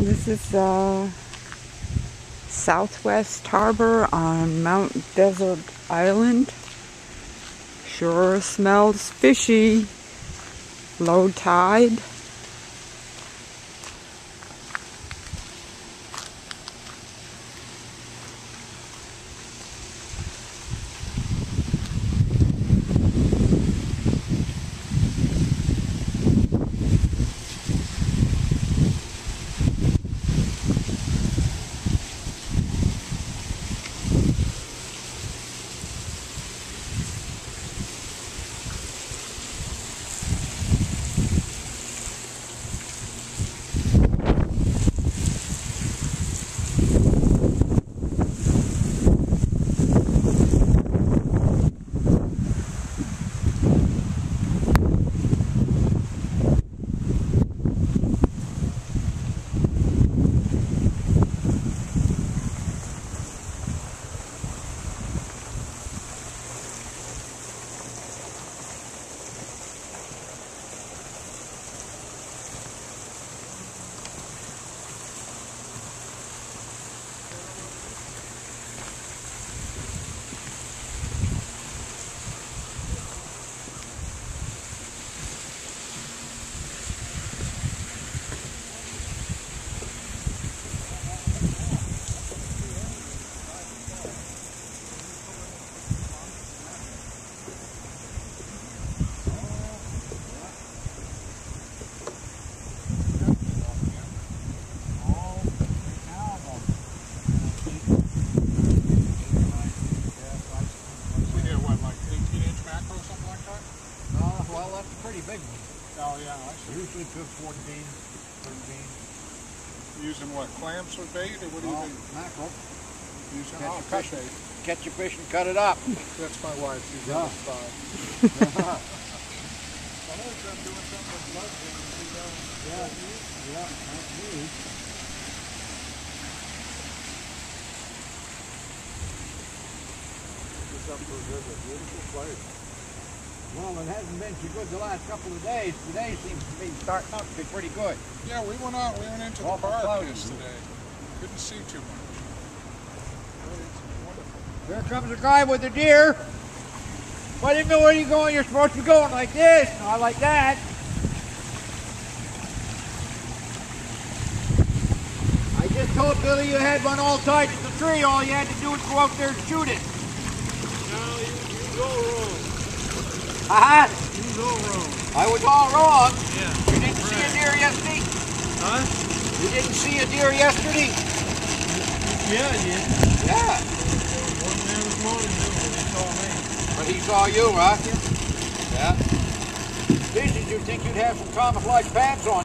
This is uh, Southwest Harbor on Mount Desert Island. Sure smells fishy. Low tide. That's a pretty big one. Oh, yeah, I see. Usually good 14, 13. Using what, clamps for bait, or what do you Oh, do? mackerel. Using, Catch oh, a fish. bait. Catch a fish and cut it up. That's my wife, she's Yeah. on the spot. I noticed I'm doing something with blood, you know, Yeah, yeah, that's me. it's up for river, beautiful place. Well, it hasn't been too good the last couple of days. Today seems to be starting out to be pretty good. Yeah, we went out, we went into the Awful park yesterday. Couldn't see too much. But it's wonderful. Here comes a guy with a deer. Well, I didn't know where you're going. You're supposed to be going like this, not like that. I just told Billy you had one all tied to the tree. All you had to do was go out there and shoot it. No, you, you go wrong. Aha! You go wrong. I was all wrong. Yeah. You didn't see a deer yesterday? Huh? You didn't see a deer yesterday? Yeah, I did. Yeah. One there this morning, too, when they saw me. But he saw you, huh? Yeah. Did you think you'd have some camouflage pants on?